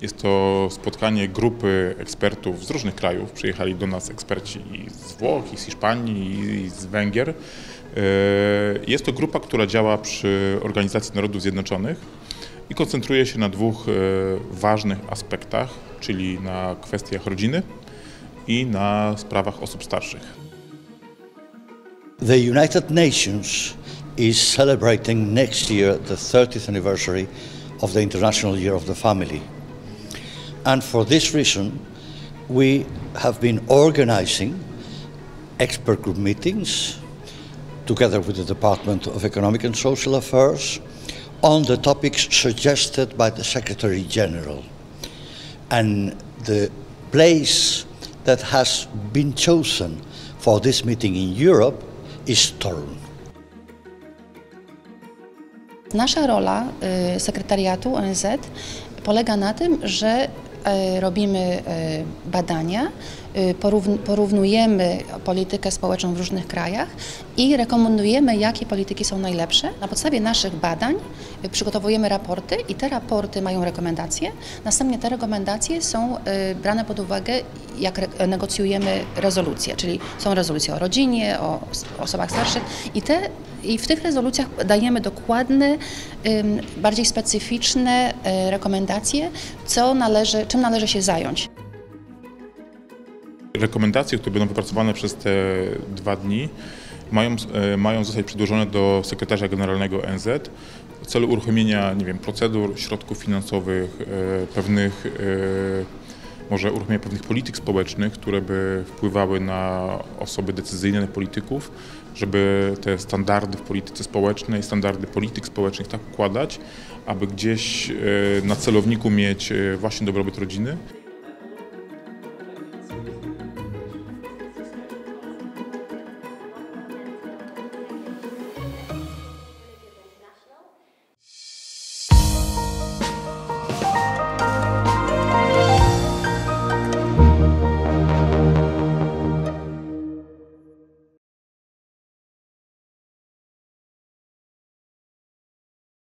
Jest to spotkanie grupy ekspertów z różnych krajów. Przyjechali do nas eksperci i z Włoch, i z Hiszpanii, i z Węgier. E, Jest to grupa, która działa przy Organizacji Narodów Zjednoczonych i koncentruje się na dwóch e, ważnych aspektach, czyli na kwestiach rodziny i na sprawach osób starszych. The United Nations is celebrating next year the 30th anniversary of the International Year of the Family. And for this reason, we have been organizing expert group meetings together with the Department of Economic and Social Affairs on the topics suggested by the Secretary General. And the place that has been chosen for this meeting in Europe is Torun. Nasza rola y, sekretariatu ONZ polega na tym, że y, robimy y, badania, porównujemy politykę społeczną w różnych krajach i rekomendujemy, jakie polityki są najlepsze. Na podstawie naszych badań y, przygotowujemy raporty i te raporty mają rekomendacje. Następnie te rekomendacje są y, brane pod uwagę, jak negocjujemy rezolucje, czyli są rezolucje o rodzinie, o osobach starszych i, te, i w tych rezolucjach dajemy dokładne, bardziej specyficzne y, rekomendacje, co należy, czym należy się zająć. Rekomendacje, które będą wypracowane przez te dwa dni, mają, e, mają zostać przedłożone do sekretarza generalnego ONZ w celu uruchomienia, nie wiem, procedur, środków finansowych, e, pewnych, e, może uruchomienia pewnych polityk społecznych, które by wpływały na osoby decyzyjne, na polityków, żeby te standardy w polityce społecznej, standardy polityk społecznych tak układać, aby gdzieś na celowniku mieć właśnie dobrobyt rodziny.